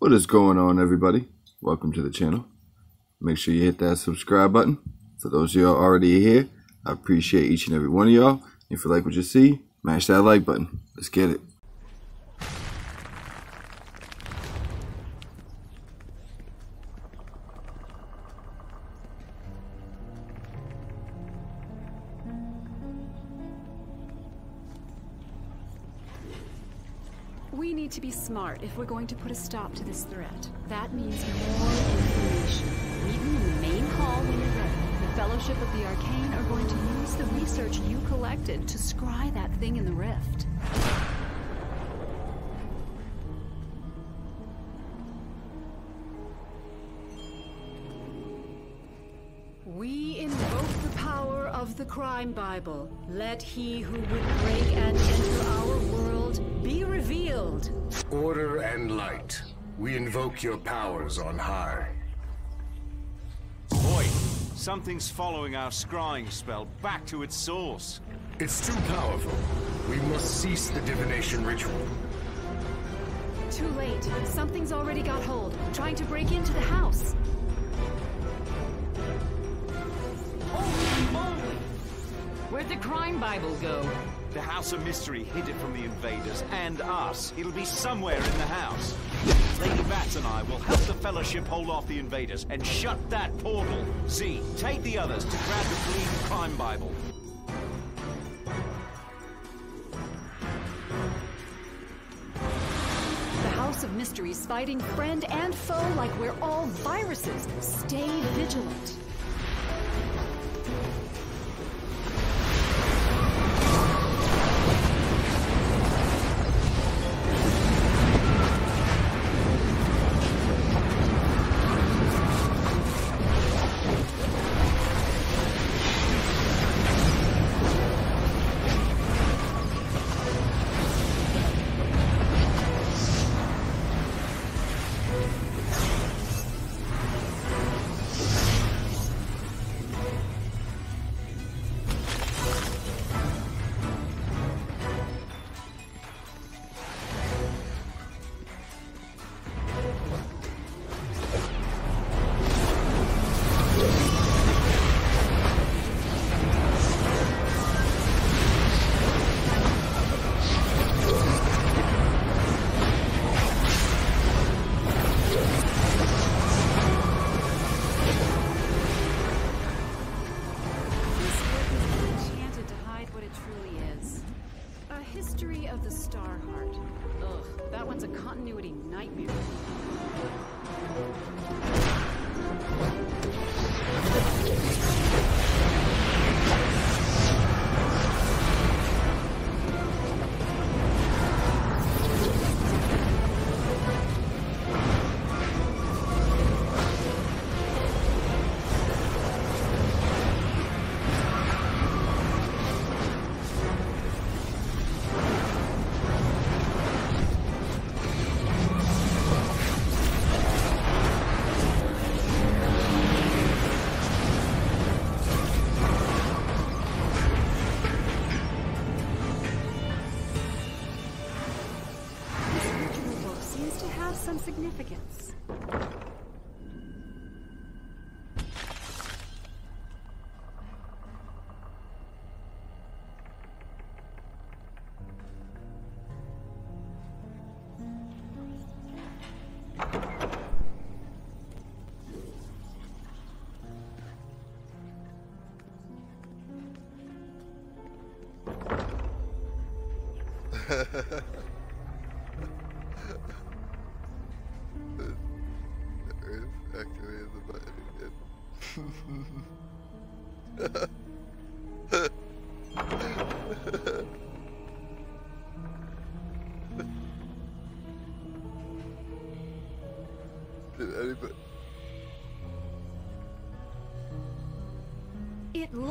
What is going on, everybody? Welcome to the channel. Make sure you hit that subscribe button. For those of y'all already here, I appreciate each and every one of y'all. If you like what you see, mash that like button. Let's get it. Smart if we're going to put a stop to this threat. That means more information. Meet me in the main hall when you're ready. The Fellowship of the Arcane are going to use the research you collected to scry that thing in the rift. Crime Bible. Let he who would break and enter our world be revealed. Order and light. We invoke your powers on high. Boy, something's following our scrying spell back to its source. It's too powerful. We must cease the divination ritual. Too late. Something's already got hold, trying to break into the house. Where'd the crime Bible go? The House of Mystery hid it from the invaders and us. It'll be somewhere in the house. Lady Bats and I will help the Fellowship hold off the invaders and shut that portal. Z, take the others to grab the green crime Bible. The House of Mysteries fighting friend and foe like we're all viruses. Stay vigilant.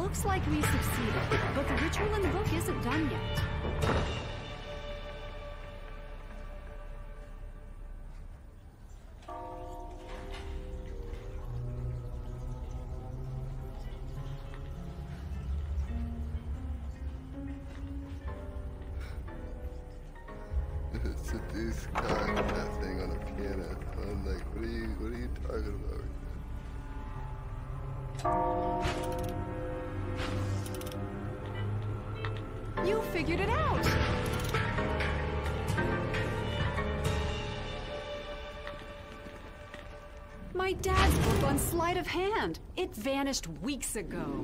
Looks like we succeeded, but the ritual in the book isn't done yet. Seduce that thing on the piano. Huh? you talking about? You figured it out! My dad's book on sleight of hand. It vanished weeks ago.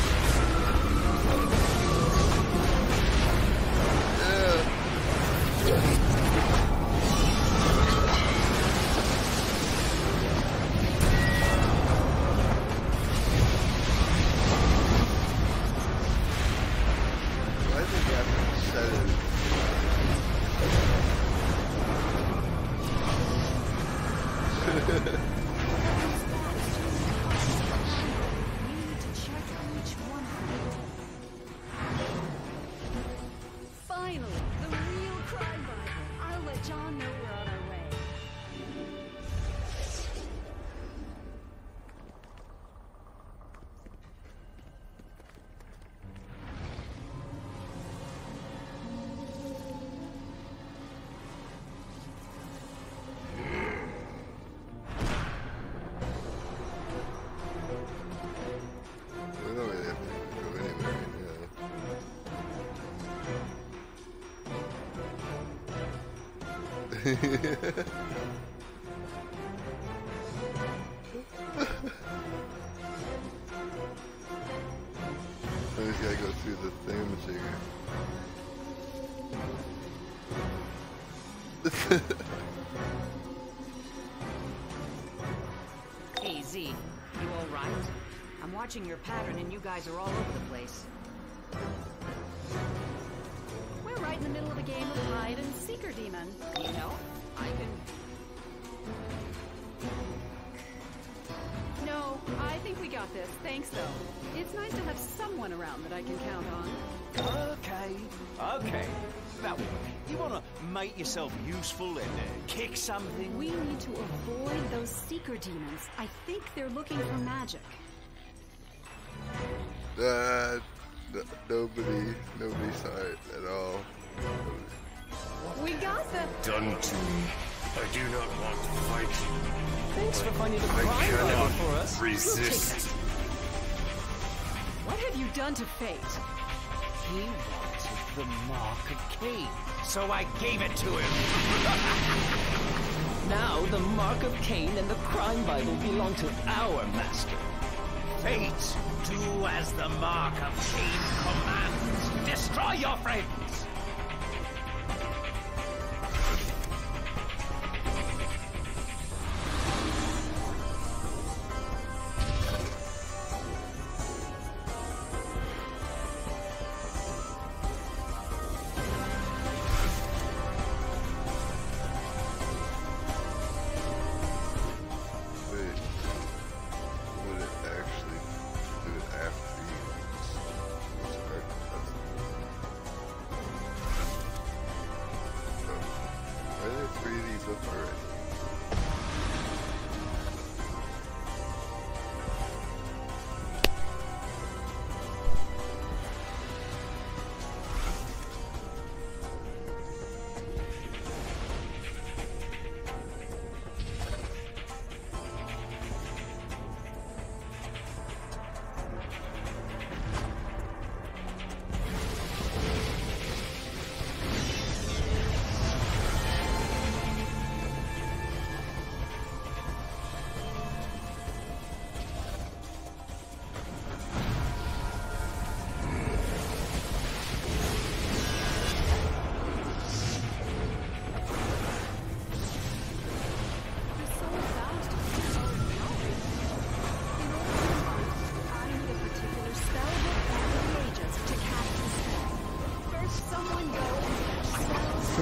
I just gotta go through the thingamajigger. Hey, Z, you alright? I'm watching your pattern and you guys are all over the place. We're right in the middle of a game of hide and seeker demon. Thanks, though. It's nice to have someone around that I can count on. Okay, okay. Now, you want to make yourself useful and uh, kick something? We need to avoid those seeker demons. I think they're looking for magic. Uh, nobody, nobody saw it at all. We got the. Done to me. I do not want to fight you. Thanks for finding the I crime for us. resist. What have you done to fate? He wanted the mark of Cain, so I gave it to him. Now the mark of Cain and the crime bible belong to our master. Fate, do as the mark of Cain commands. Destroy your friends.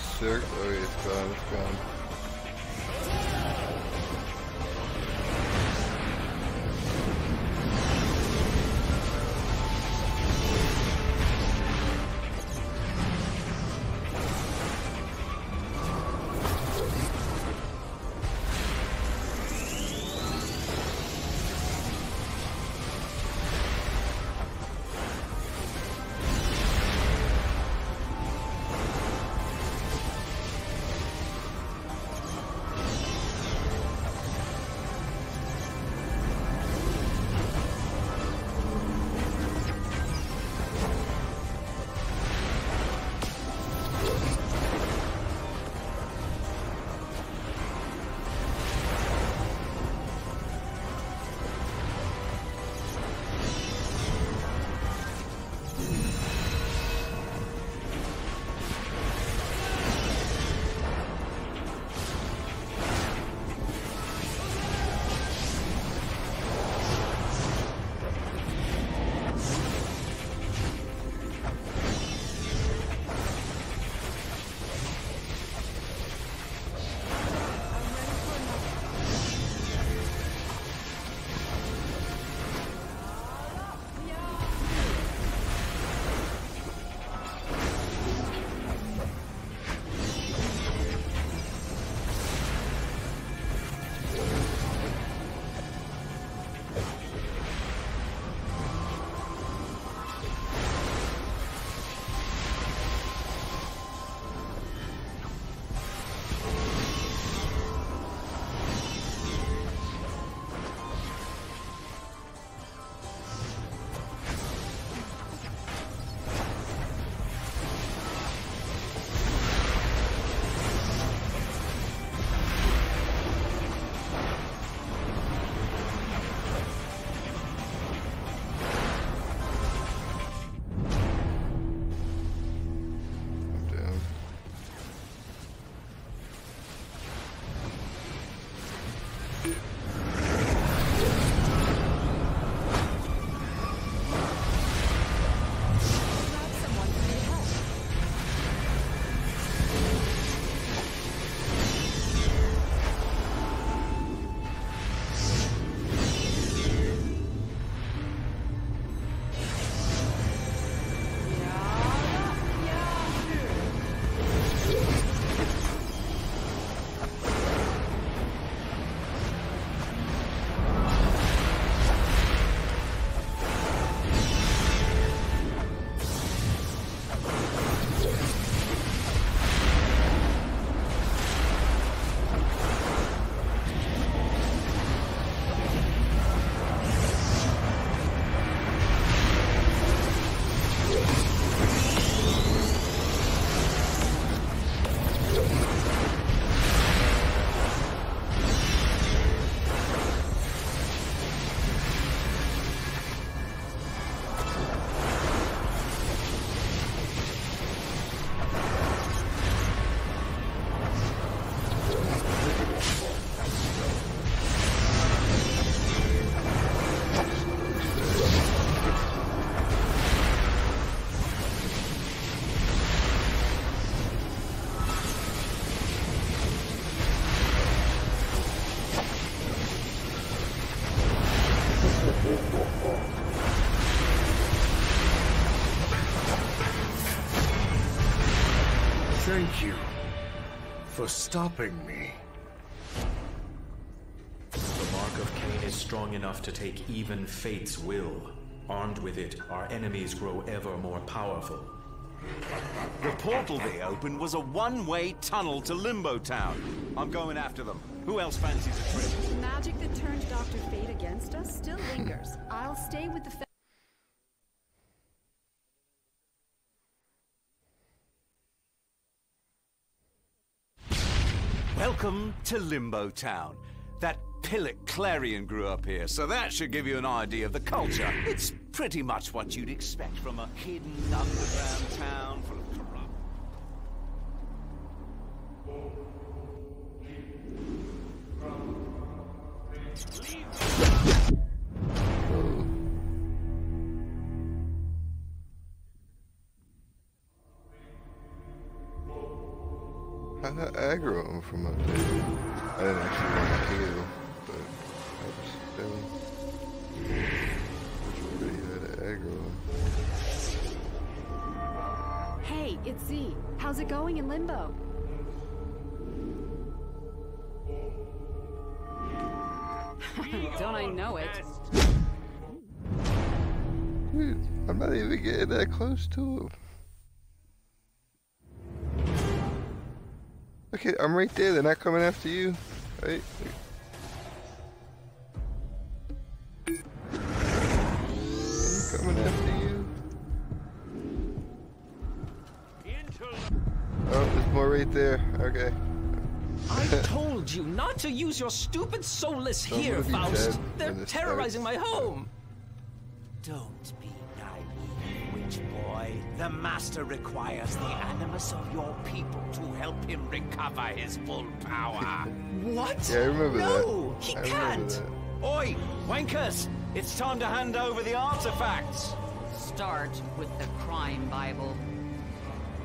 circle. circle. Oh, it's gone. It's gone. Thank you for stopping me. The Mark of Cain is strong enough to take even fate's will. Armed with it, our enemies grow ever more powerful. The portal they opened was a one-way tunnel to Limbo Town. I'm going after them. Who else fancies a trip? The magic that turned Dr. Fate against us still lingers. I'll stay with the Welcome to Limbo Town. That Pillock Klarion grew up here, so that should give you an idea of the culture. It's pretty much what you'd expect from a hidden underground town full of aggro him from up there. I didn't actually want to kill, but I was feeling which way how to aggro him. Hey, it's Z. How's it going in Limbo? Don't I know it? Dude, I'm not even getting that close to him. Okay, I'm right there. They're not coming after you, right? Coming after you. Oh, there's more right there. Okay. I told you not to use your stupid soulless I'm here, Faust. They're terrorizing my home. Don't be naive, witch boy. The master requires the animus of your people to help him recover his full power. What? Yeah, I remember that. no, he I can't. that. Oi, wankers! It's time to hand over the artifacts. Start with the crime Bible.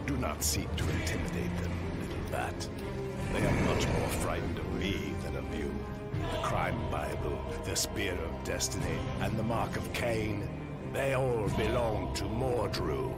Do not seek to intimidate them, little bat. They are much more frightened of me than of you. The Crime Bible, the Spear of Destiny, and the Mark of Cain, they all belong to Mordru.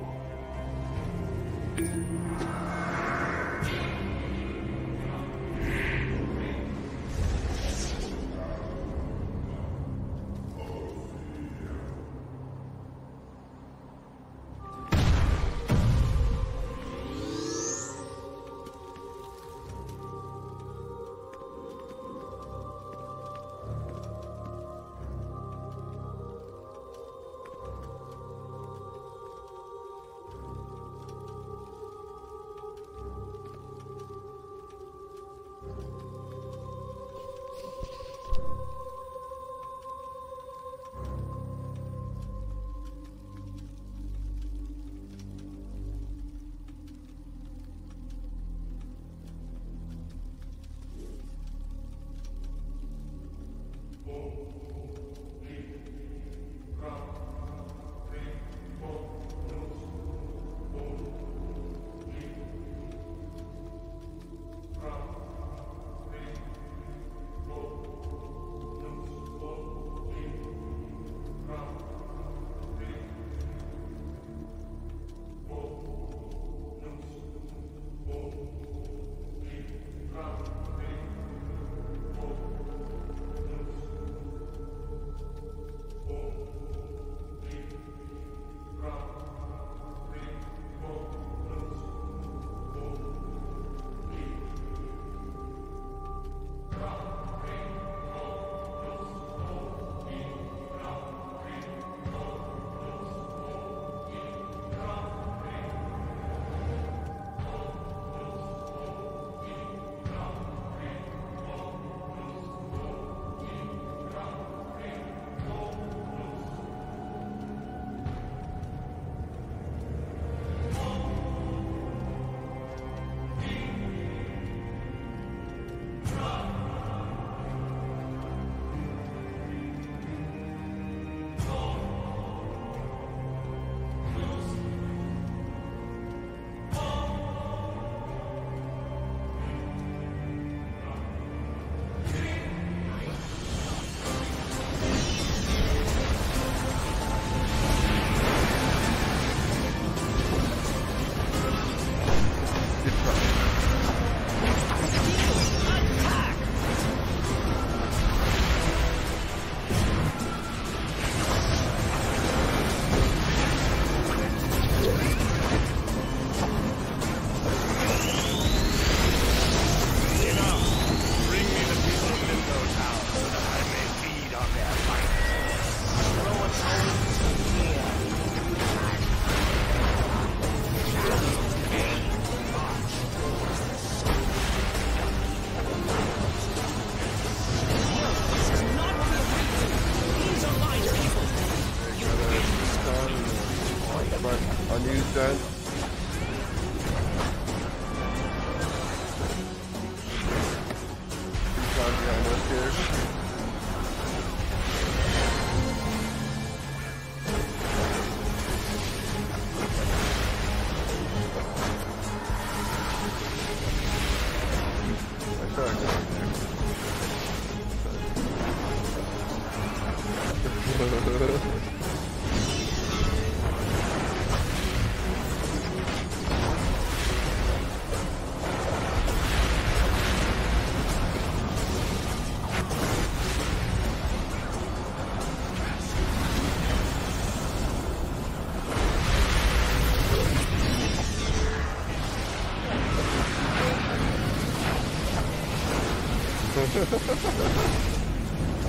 Tommy Driver. Tommy Driver.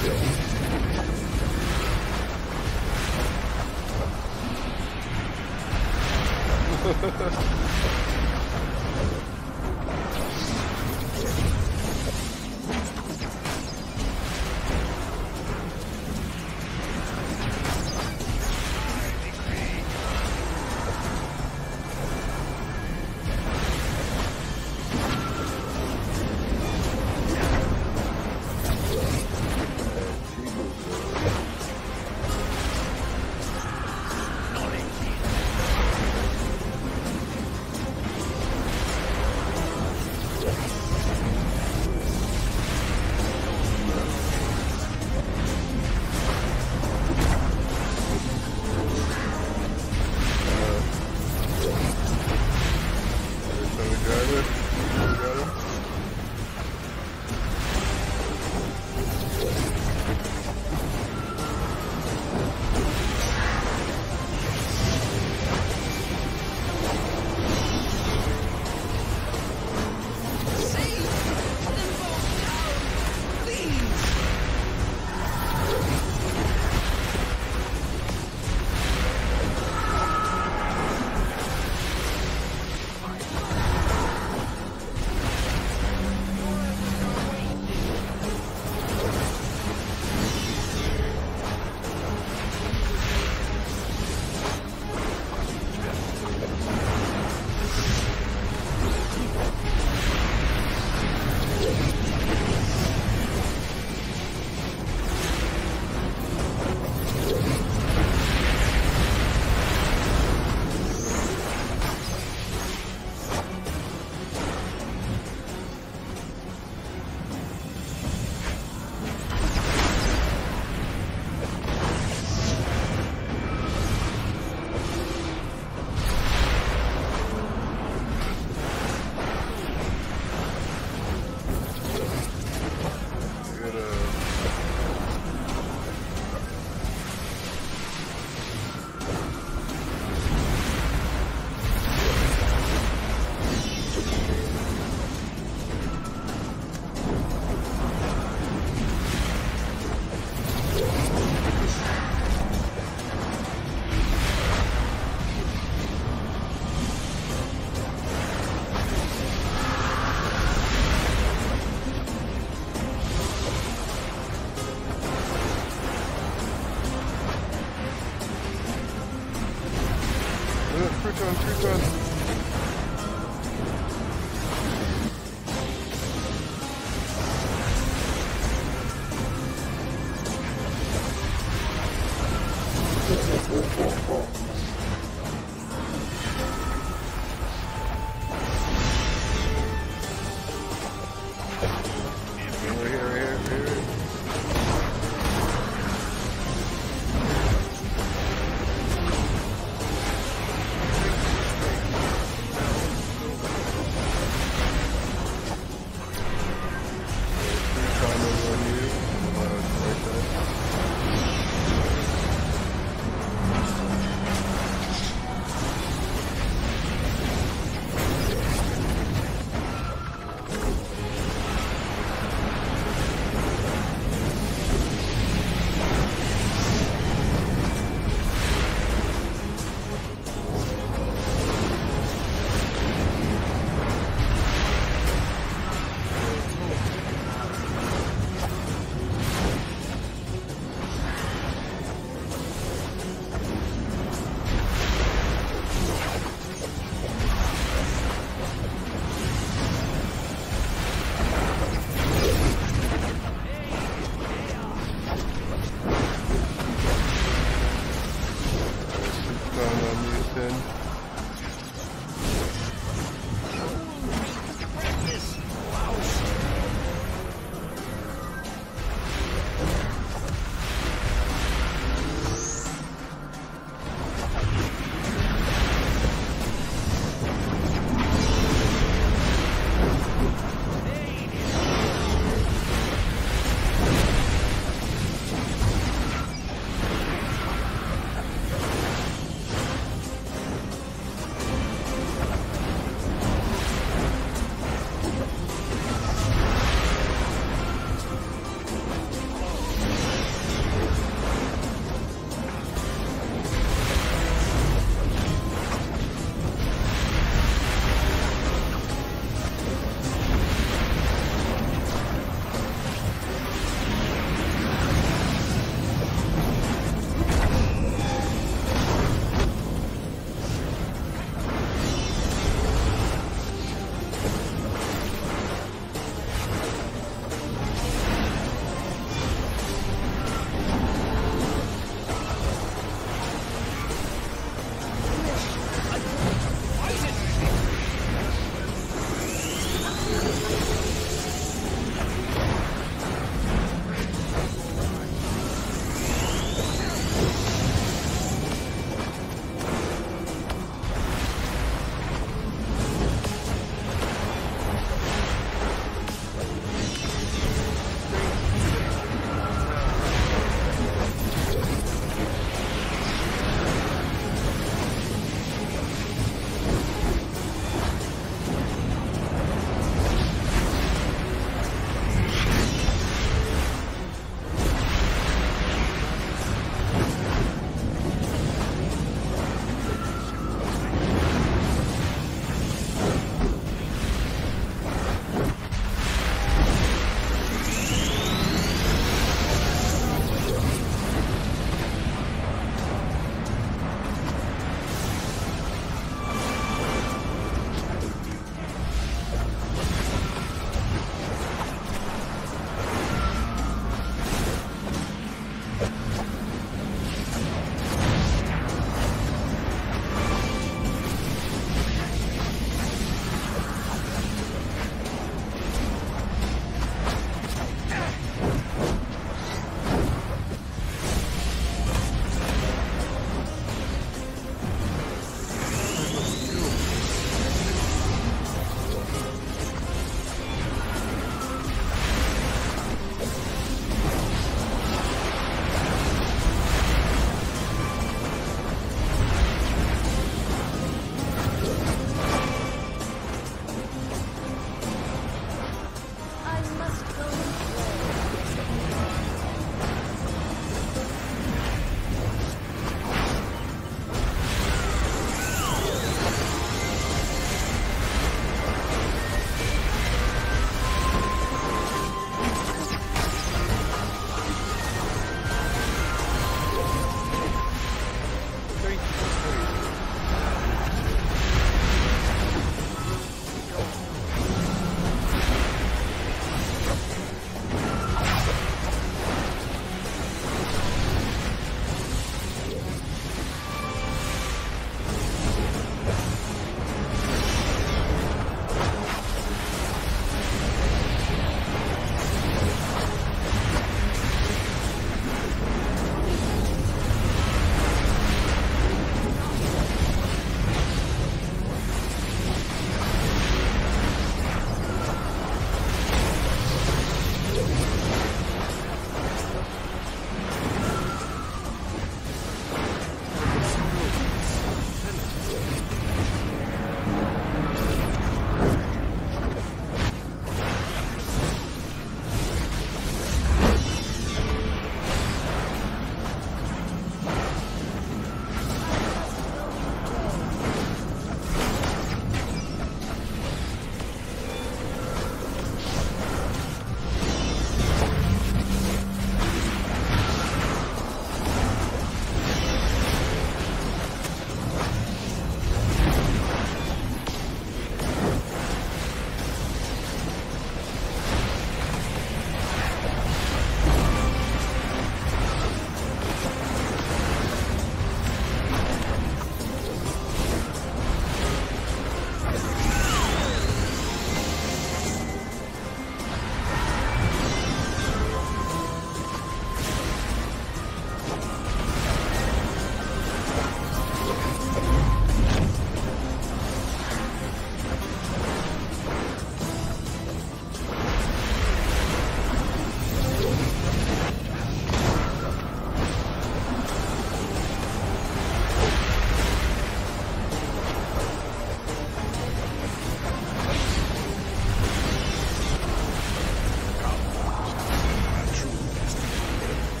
Good, uh, Look, Crouton, Crouton. Over here, here, here. Crouton over on you. Uh, right side.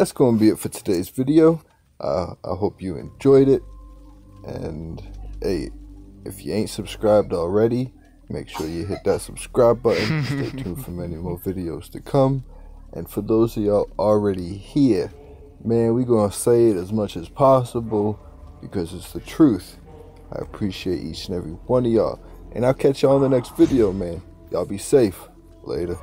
That's going to be it for today's video. Uh, I hope you enjoyed it. And, hey, if you ain't subscribed already, make sure you hit that subscribe button. Stay tuned for many more videos to come. And for those of y'all already here, man, we going to say it as much as possible because it's the truth. I appreciate each and every one of y'all. And I'll catch y'all in the next video, man. Y'all be safe. Later.